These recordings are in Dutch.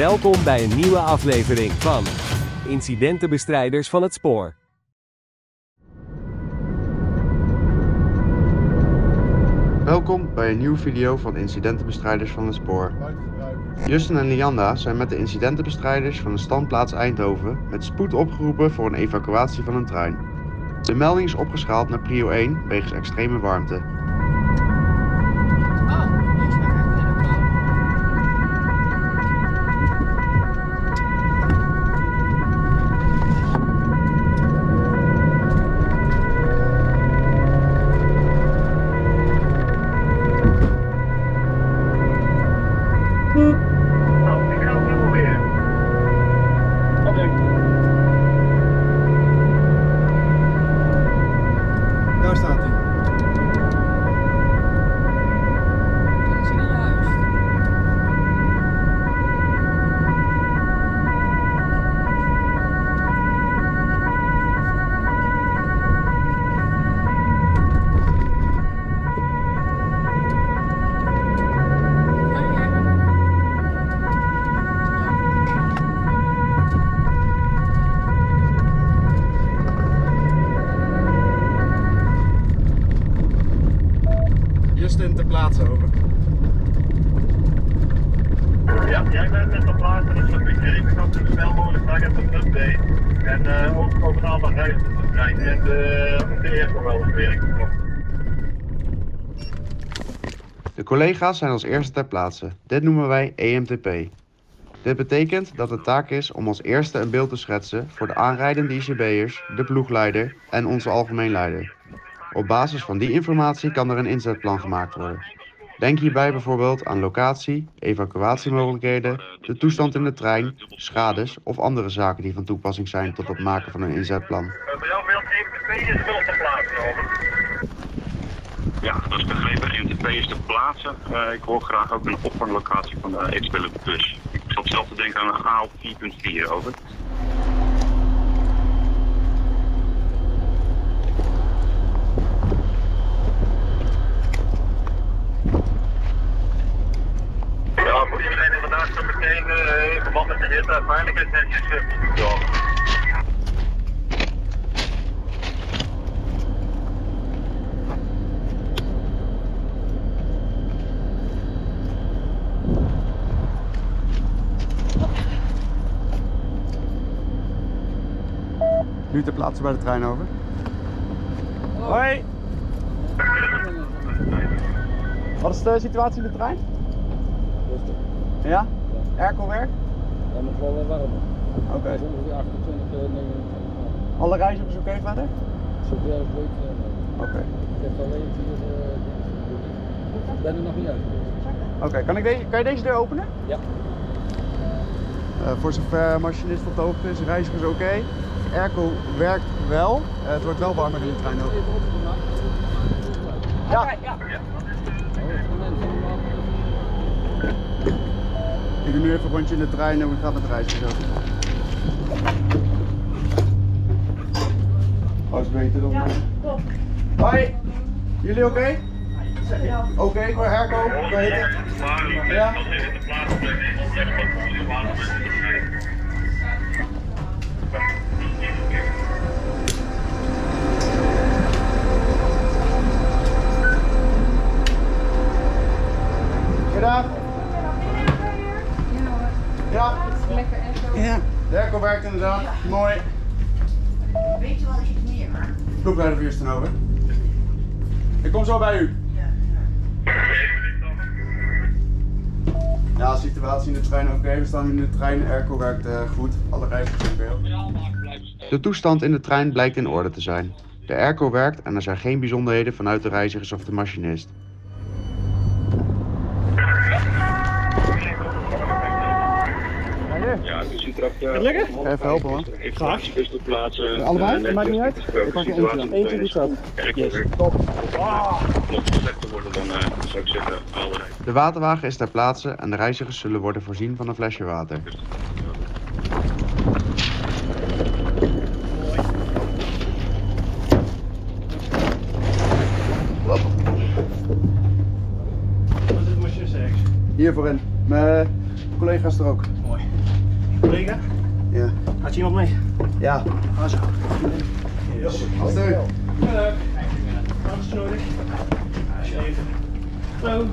Welkom bij een nieuwe aflevering van Incidentenbestrijders van het Spoor. Welkom bij een nieuwe video van Incidentenbestrijders van het Spoor. Justin en Lianda zijn met de incidentenbestrijders van de standplaats Eindhoven met spoed opgeroepen voor een evacuatie van een trein. De melding is opgeschaald naar prio 1 wegens extreme warmte. Plaatsen over. Ja, jij bent met de plaats en een beetje ik kan zo snel mogelijk daar even een update. En eh, ook over een aantal reizen te trein en op de eerste wel weer. De collega's zijn als eerste ter plaatse. Dit noemen wij EMTP. Dit betekent dat het taak is om als eerste een beeld te schetsen voor de aanrijdende ICB'ers, de ploegleider en onze algemeen leider. Op basis van die informatie kan er een inzetplan gemaakt worden. Denk hierbij bijvoorbeeld aan locatie, evacuatiemogelijkheden, de toestand in de trein, schades of andere zaken die van toepassing zijn tot het maken van een inzetplan. bij jou beeld 1 is wel te plaatsen over. Ja, dat is begrepen. NTP is te plaatsen. Eh, ik hoor graag ook een opvanglocatie van de eetspelen bus. Ik zat zelf te denken aan een op 4.4 over. Voor iedereen inderdaad zo meteen uh, in verband met de hitte en veiligheidsnetjes. Nu te plaatsen bij de trein over. Hoi! Wat is de situatie in de trein? Rustig. Ja? Airco werkt? Ja, nog wel warm. Oké. Is ongeveer 28, eh, 29 graden. Alle reizigers oké verder? Zo erg leuk. eh, Oké. Ik heb alleen hier. eh, Ik ben er nog niet uit. Oké, kan, ik deze, kan je deze deur openen? Ja. Eh, voor zover machinist op de hoogte is, reizigers oké. Airco werkt wel. Eh, het wordt wel warmer in de trein ook. Ja. Ik doe nu even een rondje in de trein en we gaan met de reizigers over. Oh, is beter dan. Hoi, jullie oké? Oké, voor airco, hoe heet het? Ja? Goedendag. Ja, Lekker en zo. ja. De airco werkt inderdaad. Mooi. Weet je wel iets meer, maar. Ploegleider voor Justin over. Ik kom zo bij u. Ja, situatie in de trein oké. We staan nu in de trein. Airco werkt eh, goed. Alle reizigers oké. De toestand in de trein blijkt in orde te zijn. De airco werkt en er zijn geen bijzonderheden vanuit de reizigers of de machinist. Ja, ziet er ook... Uh, lekker? Ga even helpen, man. Graag. Dus te plaatsen. Allebei? Eh, Maakt niet uit. Ik pak er eentje. Eentje goed zo. Yes. Top. Nog slechter worden dan, eh, zou ik zeggen, De waterwagen is ter plaatse en de reizigers zullen worden voorzien van een flesje water. Hier voorin. Collega's er ook. Mooi. Collega, Ja. had je iemand mee? Ja. Ah, zo. Als er. Hallo. Alles nodig? Alsjeblieft. Hallo.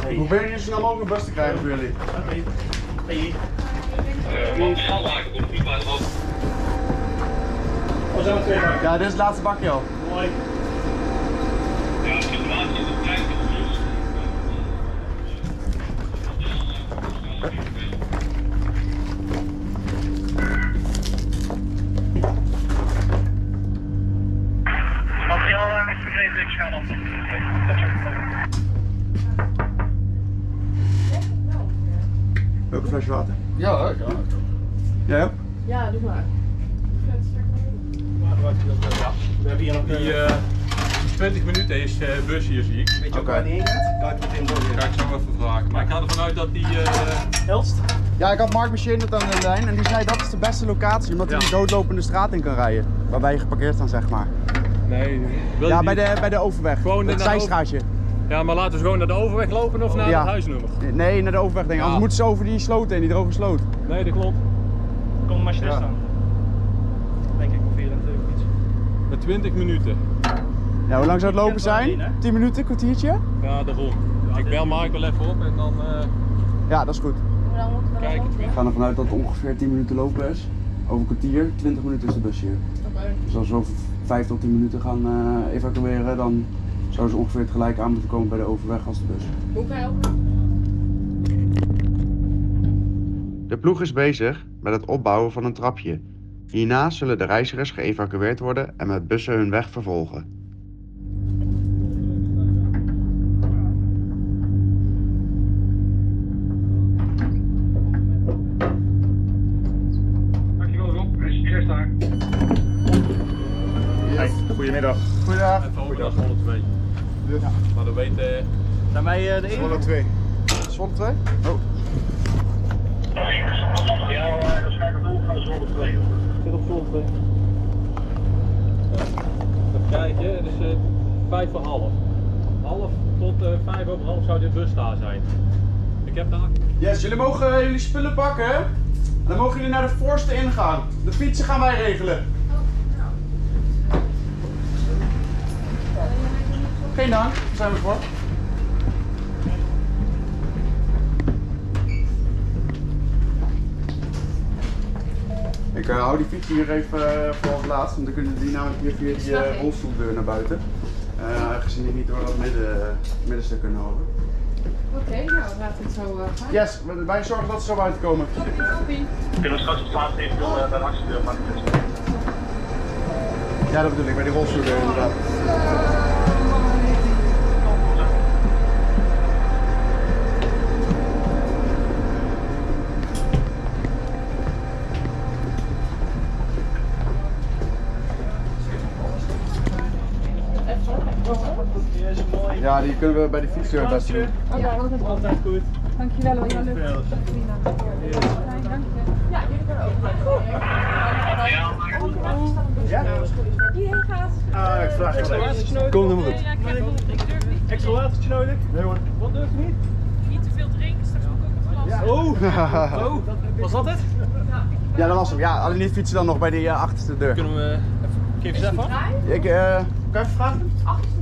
Hey. Probeer je zo snel mogelijk een bus te krijgen voor jullie. Oké. Hey. Oh, twee dagen? Ja, dit is het laatste bakje al. Mooi. Materiaal is vergeten, ik ga dan. Welke flesje water? Ja, ja. Jij ook? Ja, doe maar. Ja. We hebben hier nog Die een... eh 20 minuten is eh bus hier, zie ik. Weet je ook Oké. waar die heen gaat? Kan ik meteen Ga ik zo even vragen. Maar ik ga ervan uit dat die. eh, Elst? Ja, ik had Mark Machine aan de lijn en die zei dat is de beste locatie omdat hij Ja. die doodlopende straat in kan rijden. Waar wij geparkeerd staan, zeg maar. nee, wil Ja, je bij de, bij de overweg. Gewoon het naar de zijstraatje. Ja, maar laten we gewoon naar de overweg lopen of naar Ja. het huisnummer? Nee, naar de overweg denk ik. Ja. Anders moeten ze over die sloot heen, die droge sloot. Nee, dat klopt. Kom een machinist Ja. aan. Denk ik ongeveer in de iets. Na 20 minuten. Ja, hoe lang zou het lopen zijn? één, hè? 10 minuten, kwartiertje? Ja, daarom. ik bel Mark wel even op en dan. eh, Ja, dat is goed. Hoe lang moeten we gaan ervan uit dat het ongeveer 10 minuten lopen is. Over een kwartier, 20 minuten is de bus hier. Oké. Dus als we over 5 tot 10 minuten gaan eh, evacueren, dan zouden ze ongeveer tegelijk aan moeten komen bij de overweg als de bus. Hoe kan je ook? De ploeg is bezig met het opbouwen van een trapje. Hierna zullen de reizigers geëvacueerd worden en met bussen hun weg vervolgen. Goedemiddag. Goedendag. Even over naar Zwolle 2. Ja. Maar dan weet. eh Zijn wij eh, de enige? 2. Zwolle 2? Oh. Ja, dan schakelt over naar de zone 2. Zit op zon 2. even kijken, het is eh 5 voor half. Half tot eh 5 over half zou dit bus daar zijn. Ik heb daar. Yes, jullie mogen jullie spullen pakken. En dan mogen jullie naar de voorste ingang. De fietsen gaan wij regelen. Geen dank, daar zijn we voor. Ik eh, hou die fiets hier even eh, voor het laatst, want dan kunnen die namelijk hier via die eh, rolstoeldeur naar buiten. Eh gezien die niet door dat midden, middenstuk kunnen houden. Oké, nou laten we het zo eh, gaan. Yes, wij zorgen dat ze zo buiten komen. Kunnen we straks op straat uh, bij de actiedeur maken? Ja, dat bedoel ik, bij die rolstoeldeur inderdaad. Die is mooi. Ja, die kunnen we bij de fietsdeur het beste doen. Ja, Altijd goed. Dankjewel hoor, Jan. Prima. Je. Ja, jullie kunnen ook. Ja? Hierheen gaat. Ah, ik vraag nodig. Kom, helemaal goed. Ik niet. Extra watertje nodig? Nee hoor. Wat durf je niet? Niet te veel drinken, straks moet ik ook het glas. Oh, oh, was dat het? Ja, dat was hem. Ja, alleen die fietsen dan nog bij die eh, achterste deur. Kunnen we even, geef eens even. Ik, eh, kan ik even vragen? Achterste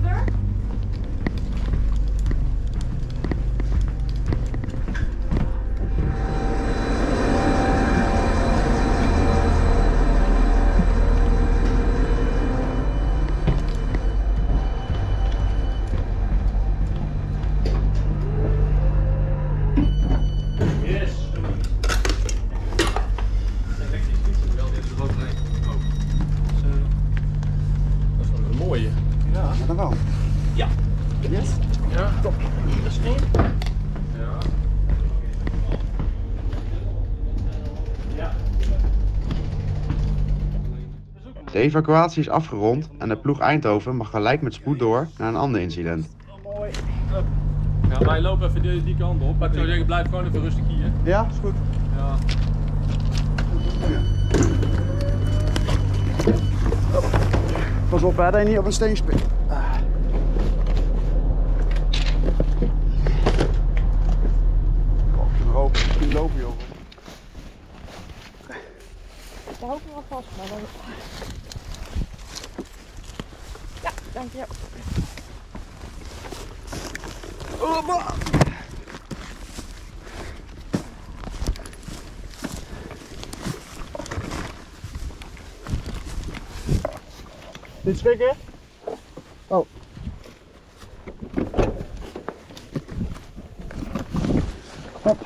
De evacuatie is afgerond en de ploeg Eindhoven mag gelijk met spoed door naar een ander incident. Ja, wij lopen even die, die kant op. Maar ik zou zeggen, blijf gewoon even rustig hier. Ja, is goed. Ja. Pas op, hè, dat je niet op een steen springt. Kalkje niet lopen, joh. Ik hou hem wel vast, maar dan... Ja, dankjewel. Dit schrikken? Oh. Hop.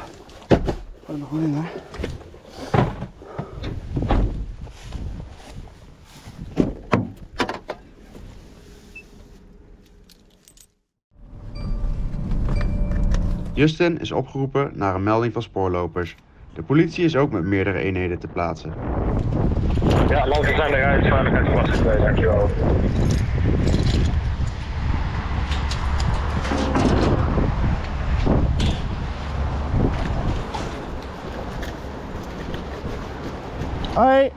Ga er nog wel in, hè? Justin is opgeroepen naar een melding van spoorlopers. De politie is ook met meerdere eenheden te plaatsen. Ja, lopen zijn eruit, veiligheidsklasse 2, dankjewel. Hoi.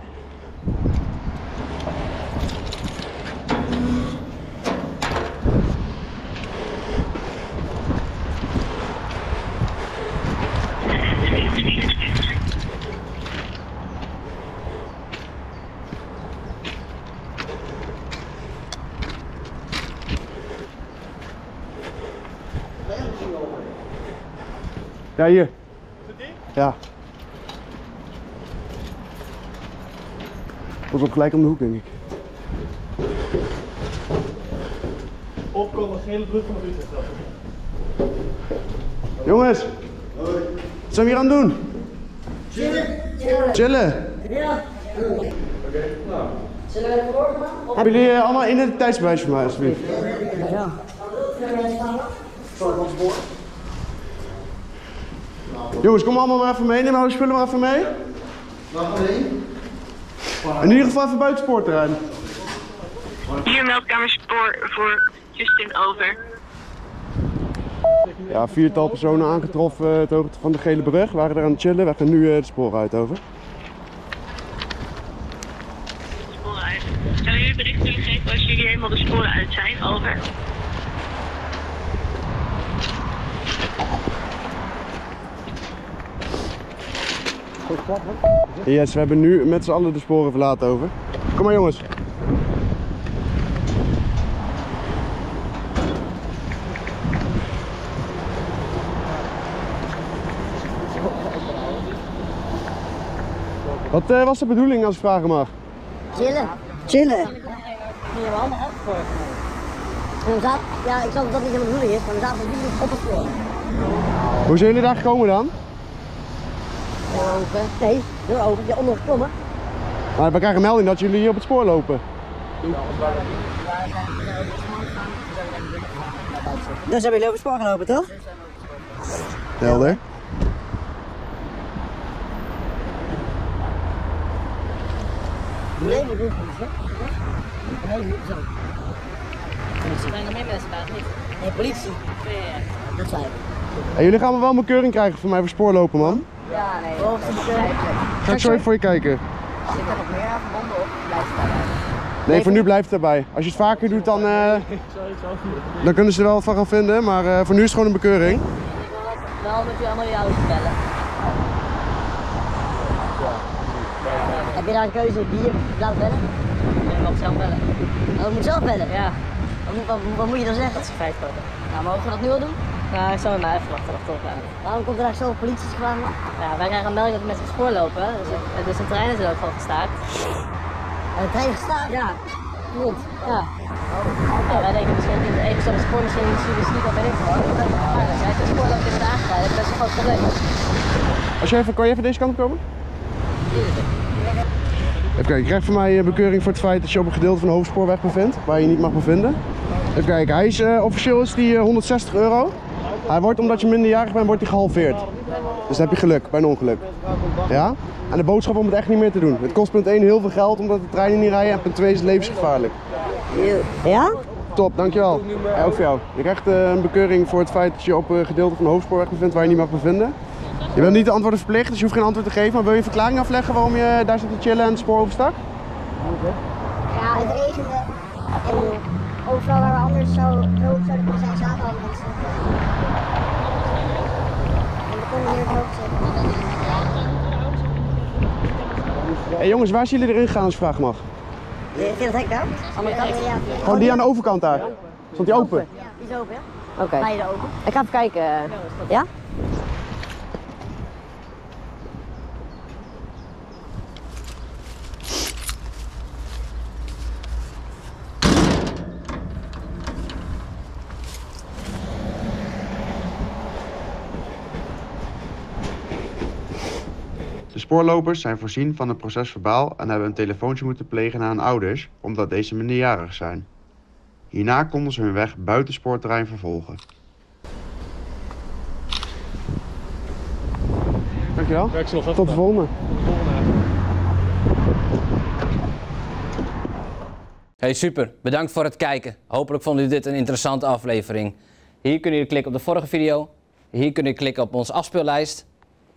Ja, hier. Ja. Was op gelijk om de hoek, denk ik. Opkomen, gele brug van Utrecht. Jongens! Wat zijn we hier aan het doen? Chillen. Ja. Zullen we ervoor gaan? Hebben jullie eh, allemaal identiteitsbewijs voor mij, alsjeblieft? Ja. Jongens, kom allemaal maar even mee. Neem alle spullen maar even mee. In ieder geval even buiten het spoorterrein. Hier meldkamer spoor voor Justin over. Ja, viertal personen aangetroffen uh, ter hoogte van de Gele Brug. We waren er aan het chillen. We gaan nu uh, de sporen uit over. Sporen uit. Zou jullie bericht willen geven als jullie helemaal de sporen uit zijn? Over. Yes, we hebben nu met z'n allen de sporen verlaten over. Kom maar jongens. Wat uh, was de bedoeling als ik vragen mag? Chillen. Chillen. Hier. En ja, ik snap dat dat niet helemaal de bedoeling is, maar we zaten niet op het spoor. Hoe zijn jullie daar gekomen dan? Deur open. Nee, deur open. Je onder geklommen. Maar we krijgen een melding dat jullie hier op het spoor lopen. Dus hebben jullie over het spoor gelopen, toch? Helder. Nee, dit is zo. Er zijn nog meer mensen bij, niet? Nee, politie. Dat zijn. En jullie gaan wel een bekeuring krijgen voor mij voor spoorlopen, man. Ja, nee. Bekeuring. Ga ik zo even voor je kijken. Zit er nog meer aan verbonden op? Blijft het daarbij. Nee, voor nu blijft het erbij. Als je het vaker doet, dan, eh, dan kunnen ze er wel van gaan vinden. Maar eh, voor nu is het gewoon een bekeuring. Wel met u allemaal jou bellen. Heb je daar een keuze je laat bellen? Ik wil zelf bellen. Oh, je moet zelf bellen? Ja. Wat, moet- wat, wat moet je dan zeggen? Dat is een feit worden. Nou, mogen we dat nu al doen? Nou, ik zal met mij even wachten, wacht op. Ja. Waarom komt er daar zoveel politie gedaan? Ja, wij krijgen een melding dat met het spoor lopen, dus, het- dus de trein is er ook gewoon gestaakt. De trein gestaan? Ja. Klopt. Ja. Ja, wij denken misschien dat even op het spoor misschien is niet, dat weet ik. Maar als jij het spoor loopt in het aangegaan, dat is best een groot probleem. Als je even, kan je even deze kant op komen? Even kijken, je krijgt van mij een bekeuring voor het feit dat je op een gedeelte van de hoofdspoorweg bevindt, waar je niet mag bevinden. Even kijken, hij is, eh, officieel is die eh, 160 euro. Hij wordt, omdat je minderjarig bent, wordt hij gehalveerd. Dus dan heb je geluk bij een ongeluk. Ja? En de boodschap om het echt niet meer te doen. Het kost punt 1 heel veel geld omdat de treinen niet rijden en punt 2 is levensgevaarlijk. Ja? Top, dankjewel. Ja, ook voor jou. Je krijgt eh, een bekeuring voor het feit dat je op een gedeelte van de hoofdspoorweg bevindt waar je niet mag bevinden. Je bent niet de antwoorden verplicht, dus je hoeft geen antwoord te geven. Maar wil je een verklaring afleggen waarom je daar zit te chillen en het spoor overstak? Ja, het regende. En overal waar we anders zo hoog zouden kunnen zijn, zaten al mensen. En we konden hier ook zitten. Hey jongens, waar zijn jullie erin gegaan als ik vragen mag? Vind je dat hek daar? Andere kant? Ja. Gewoon die aan de overkant daar. Stond die open? Die is open, ja? Oké. Beide open. Ik ga even kijken. Ja? Spoorlopers zijn voorzien van een procesverbaal en hebben een telefoontje moeten plegen naar hun ouders, omdat deze minderjarig zijn. Hierna konden ze hun weg buiten spoorterrein vervolgen. Dankjewel. Ja, Tot de volgende. Hey super, bedankt voor het kijken. Hopelijk vonden jullie dit een interessante aflevering. Hier kunnen jullie klikken op de vorige video. Hier kunnen jullie klikken op onze afspeellijst.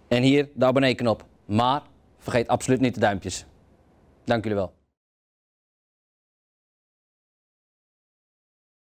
En hier de abonnee knop. Maar vergeet absoluut niet de duimpjes. Dank jullie wel.